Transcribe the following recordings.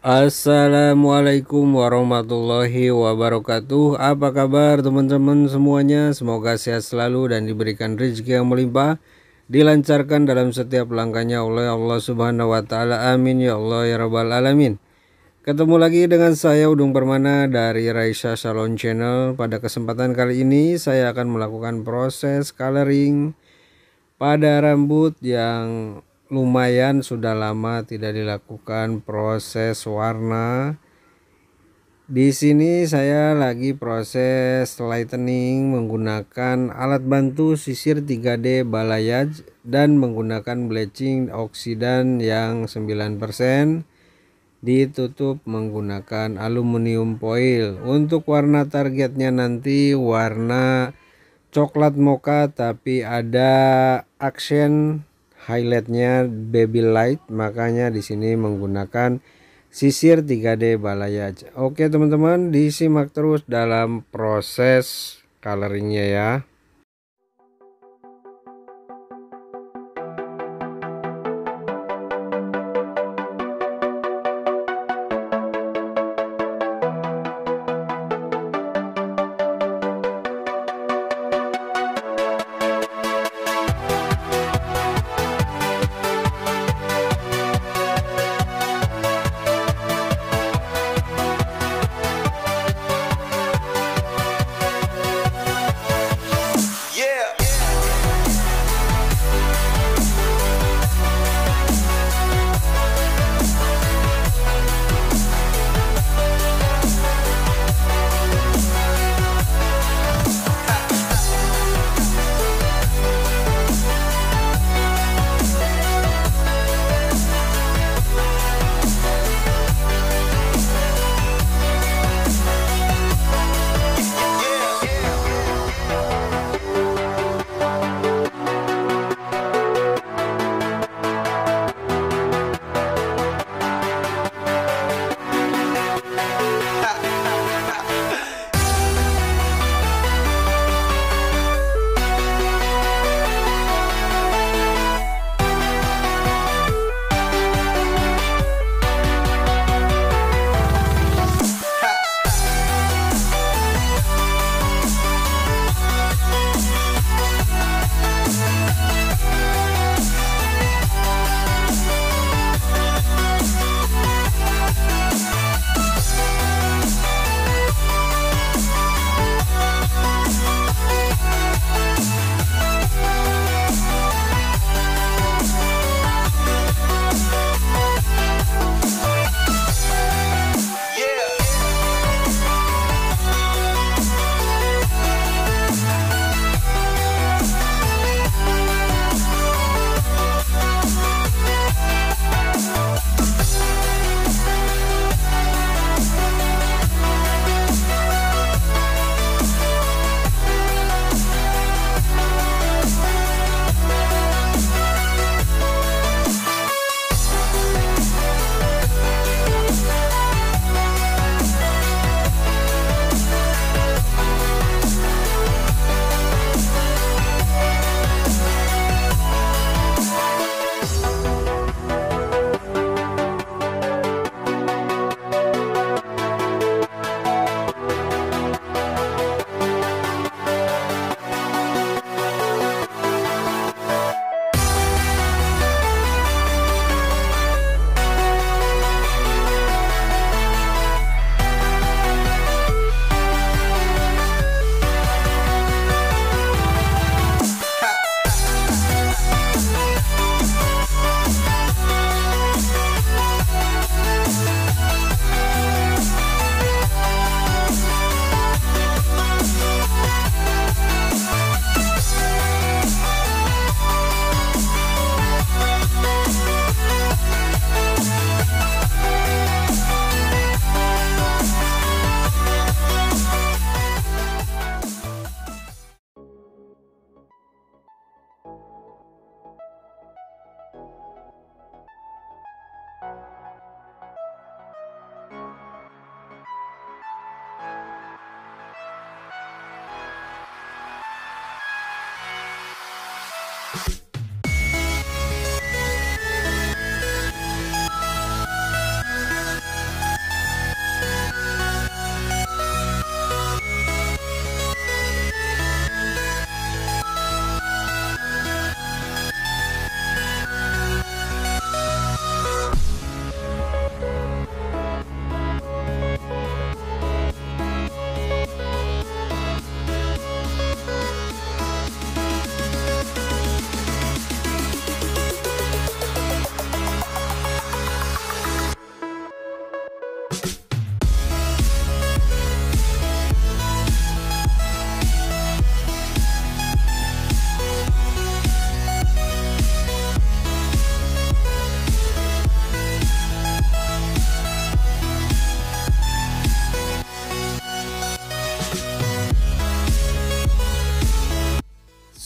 Assalamualaikum warahmatullahi wabarakatuh. Apa kabar teman-teman semuanya? Semoga sehat selalu dan diberikan rezeki yang melimpah Dilancarkan dalam setiap langkahnya oleh Allah subhanahu wa ta'ala. Amin ya Allah ya rabbal alamin. Ketemu lagi dengan saya Udung Permana dari Raisa Salon Channel. Pada kesempatan kali ini saya akan melakukan proses coloring Pada rambut yang lumayan sudah lama tidak dilakukan proses warna. Di sini saya lagi proses lightening menggunakan alat bantu sisir 3D balayage dan menggunakan bleaching oksidan yang 9% ditutup menggunakan aluminium foil. Untuk warna targetnya nanti warna coklat mocha tapi ada aksen highlightnya baby light makanya di sini menggunakan sisir 3D balayage oke teman-teman disimak terus dalam proses coloringnya ya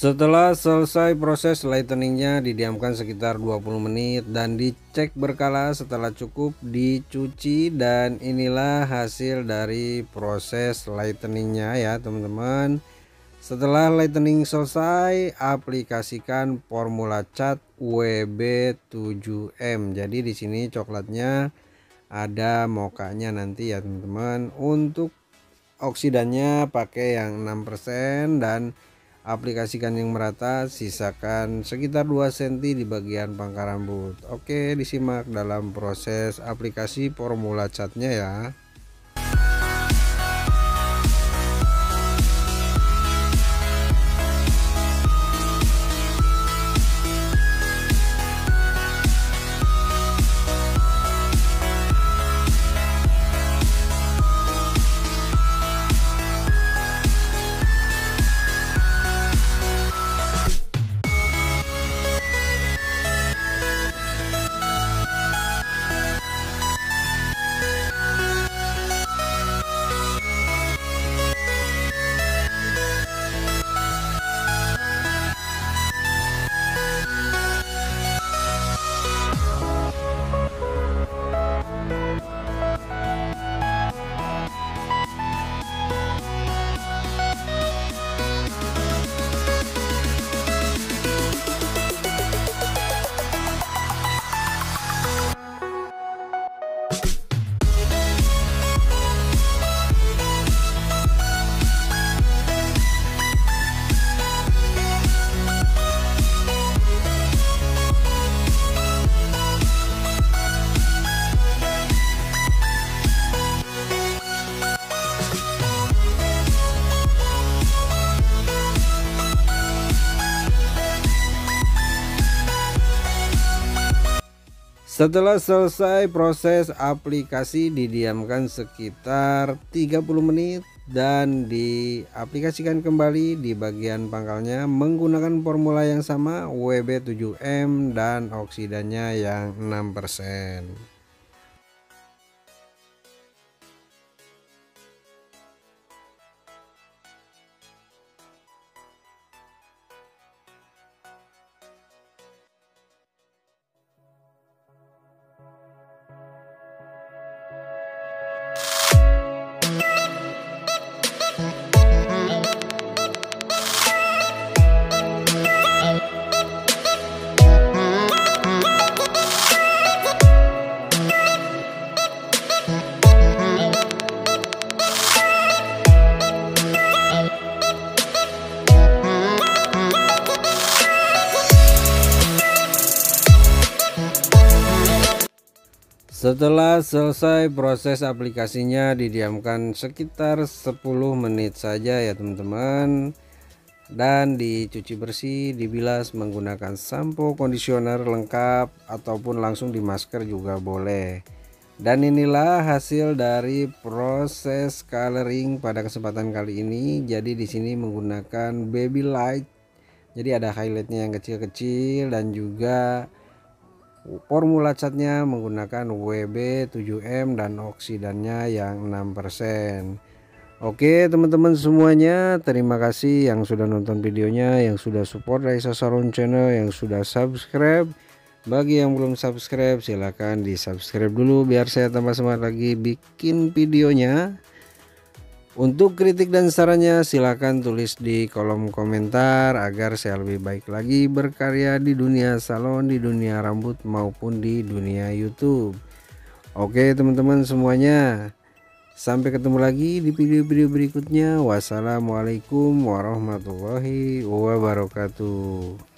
Setelah selesai proses lightningnya didiamkan sekitar 20 menit dan dicek berkala setelah cukup dicuci dan inilah hasil dari proses lightningnya ya teman-teman. Setelah lightning selesai aplikasikan formula cat WB7M jadi di sini coklatnya ada mokanya nanti ya teman-teman. Untuk oksidannya pakai yang 6% dan aplikasikan yang merata sisakan sekitar 2 cm di bagian pangkal rambut oke disimak dalam proses aplikasi formula catnya ya Setelah selesai proses aplikasi didiamkan sekitar 30 menit dan diaplikasikan kembali di bagian pangkalnya menggunakan formula yang sama WB7M dan oksidannya yang 6%. Setelah selesai proses aplikasinya didiamkan sekitar 10 menit saja ya teman-teman. Dan dicuci bersih dibilas menggunakan sampo kondisioner lengkap ataupun langsung di masker juga boleh. Dan inilah hasil dari proses coloring pada kesempatan kali ini. Jadi di sini menggunakan baby light. Jadi ada highlightnya yang kecil-kecil dan juga formula catnya menggunakan WB7M dan oksidannya yang 6% Oke teman-teman semuanya terima kasih yang sudah nonton videonya yang sudah support Raisa Saron channel yang sudah subscribe. Bagi yang belum subscribe silahkan di subscribe dulu biar saya tambah semangat lagi bikin videonya untuk kritik dan sarannya silahkan tulis di kolom komentar agar saya lebih baik lagi berkarya di dunia salon, di dunia rambut maupun di dunia YouTube. Oke teman-teman semuanya, sampai ketemu lagi di video-video berikutnya. Wassalamualaikum warahmatullahi wabarakatuh.